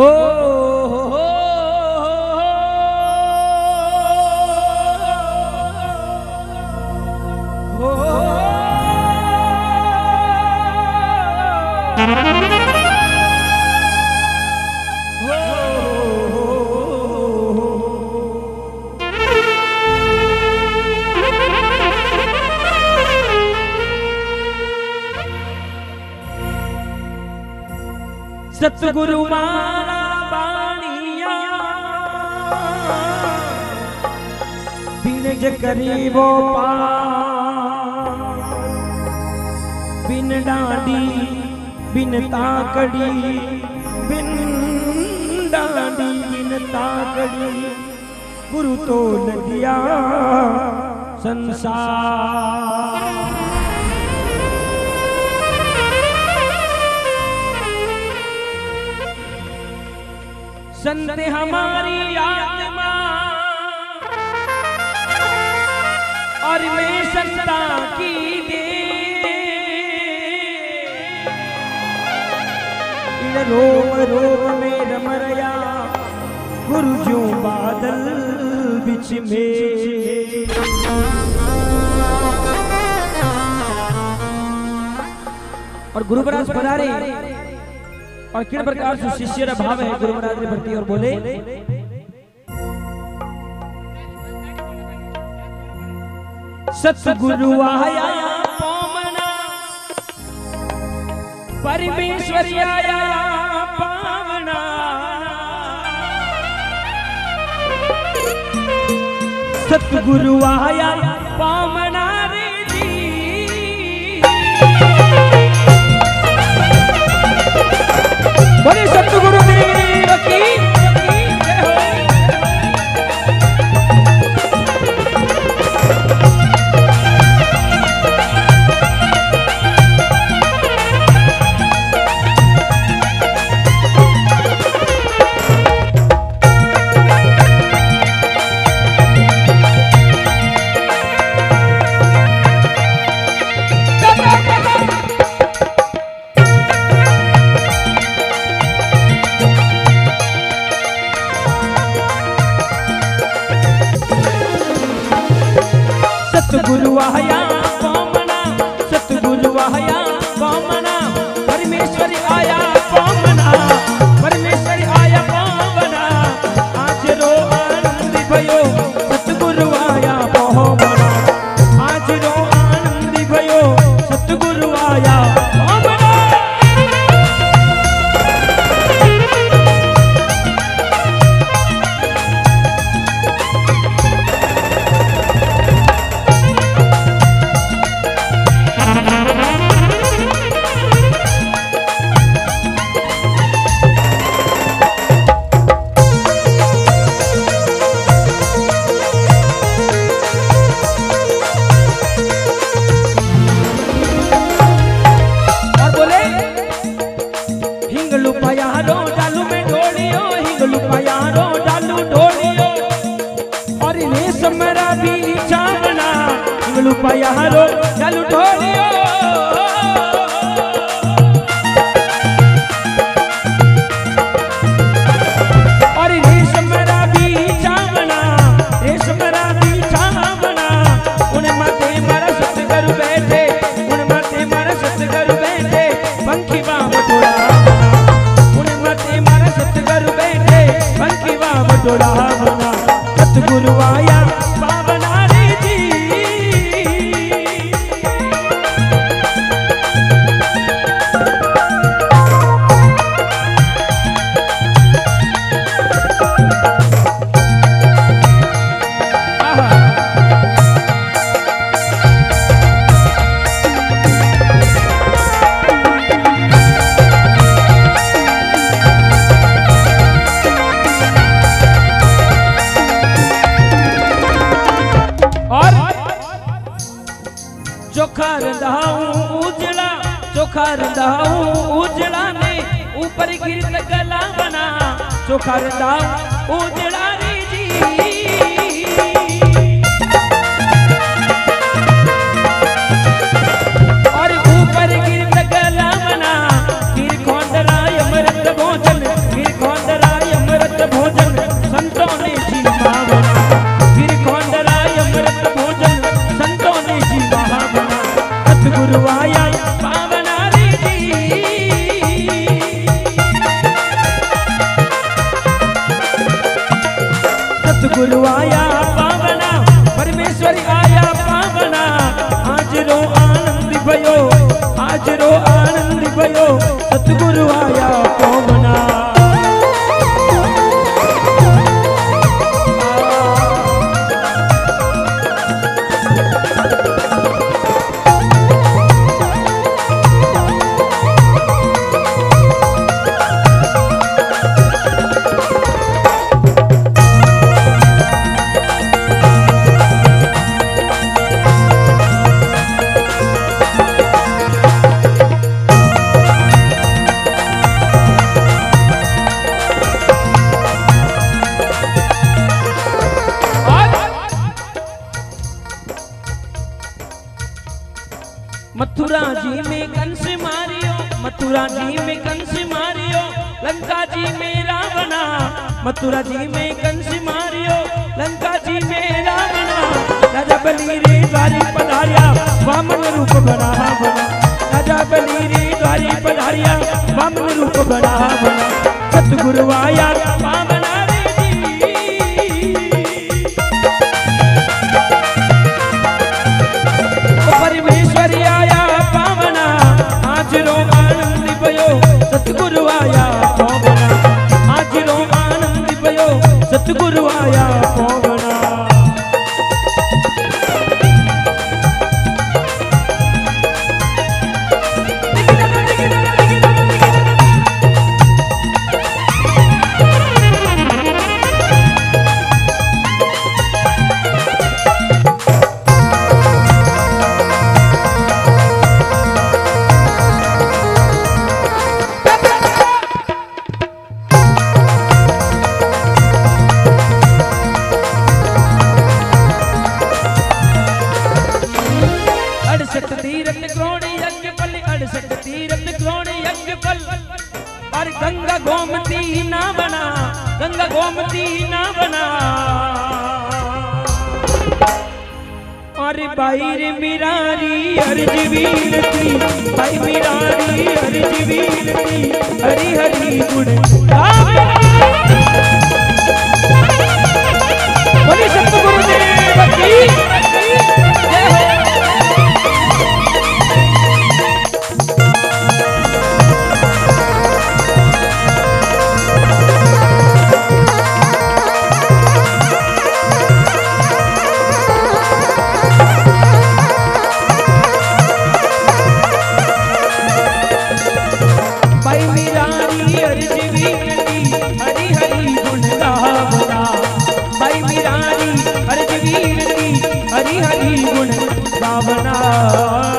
Oh! सतगुरु मारा बाणिया। बिन करीबो पा बिन डांडी, बिन ताकड़ी, बिन डांडी, बिन ताकड़ी। गुरु तो लगिया संसार। संत हमारी आत्मा। और मैं संता की दे रोम रोम में रम रया गुरु जो बादल बिच में। और गुरु महाराज पधारे और किन प्रकार से शिष्य भाव है? गुरु महाराज ने प्रति और बोले। सतगुरु आया। पावना परमेश्वर आया पावना सतगुरु आया। पावना परमेश्वर आया। पयारो डालू ढोलियो और डालू टोला सतगुरु आया। चोखा रंधाऊ उजला चोखा रंधाऊ उजला ने ऊपर गिरत गला बना। चोखा रंधाऊ उजला रे जी। गुरुवाया सतगुरु आया पावना, परमेश्वरी आया पावना। आज आनंद भयो आज रो आनंद भयो सतगुरु आया जी में रावणा मथुरा जी में कंस मारियो, लंका जी मेरा बना। राजा बली रे द्वारी पधारिया, वामन रूप बना बना। राजा बली रे द्वारी पधारिया, वामन रूप बना बना। सतगुरु आया अरे भाई रे मिरारी अर्ज़ थी भाई मिरारी अर्ज़ थी हरि हरि गुण। बोले सतगुरु हाँ